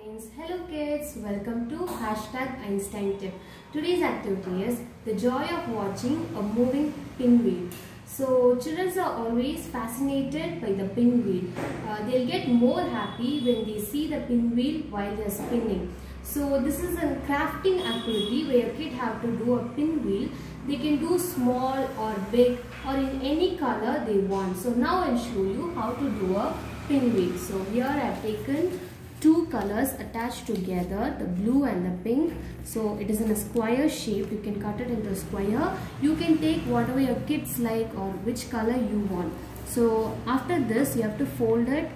Friends, hello kids, welcome to hashtag Einstein Tip. Today's activity is the joy of watching a moving pinwheel. So children are always fascinated by the pinwheel. Uh, they'll get more happy when they see the pinwheel while they're spinning. So this is a crafting activity where kid have to do a pinwheel. They can do small or big or in any color they want. So now I'll show you how to do a pinwheel. So here I've taken two colors attached together the blue and the pink. So it is in a square shape. You can cut it into a square. You can take whatever your kids like or which color you want. So after this you have to fold it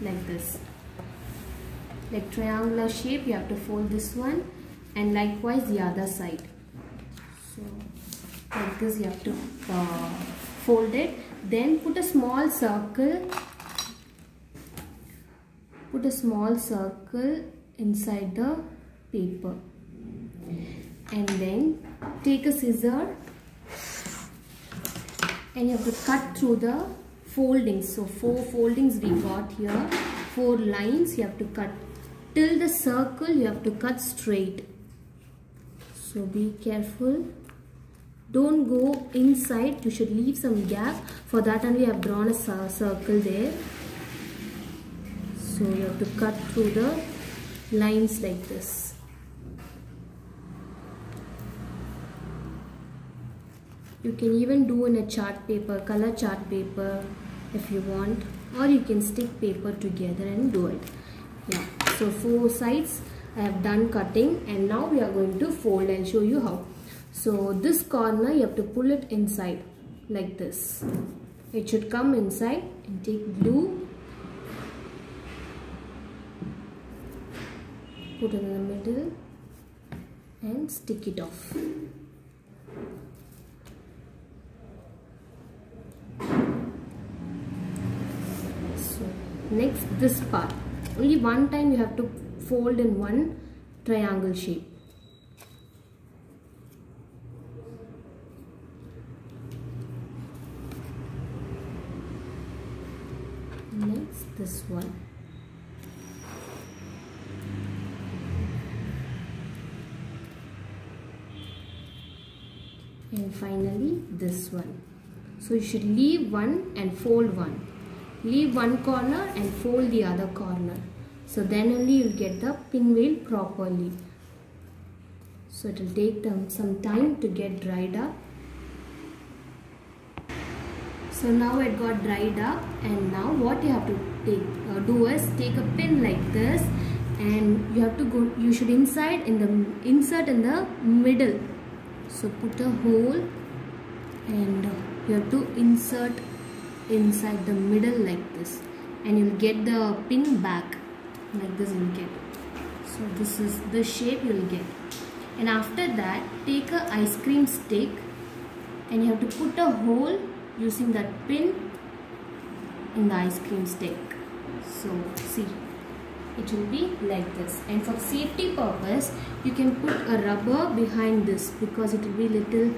like this. Like triangular shape you have to fold this one. And likewise the other side. So like this you have to uh, fold it. Then put a small circle put a small circle inside the paper. And then take a scissor and you have to cut through the foldings. So four foldings we got here. Four lines you have to cut. Till the circle you have to cut straight. So be careful. Don't go inside. You should leave some gap. For that and we have drawn a circle there so you have to cut through the lines like this. You can even do in a chart paper color chart paper if you want or you can stick paper together and do it. Yeah so four sides I have done cutting and now we are going to fold and show you how. So this corner you have to pull it inside like this. It should come inside and take glue put it in the middle and stick it off. So next this part. Only one time you have to fold in one triangle shape. Next this one and finally this one. So you should leave one and fold one. Leave one corner and fold the other corner. So then only you'll get the pinwheel properly. So it will take them some time to get dried up. So now it got dried up and now what you have to take uh, do is take a pin like this and you have to go you should inside in the insert in the middle so put a hole and you have to insert inside the middle like this. And you'll get the pin back like this you'll get. So this is the shape you'll get. And after that take a ice cream stick and you have to put a hole using that pin in the ice cream stick. So see it will be like this. And for safety purpose you can put a rubber behind this because it will be little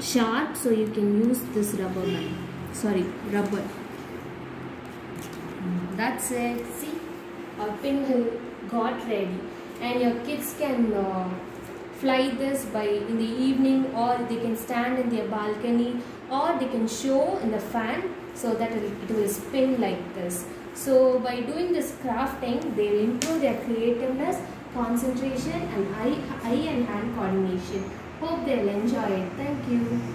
sharp so you can use this rubber band sorry rubber. That's it. See our pin got ready. And your kids can uh, fly this by in the evening or they can stand in their balcony or they can show in the fan so that it will spin like this so by doing this crafting, they will improve their creativeness, concentration and eye, eye and hand coordination. Hope they'll enjoy it. Thank you.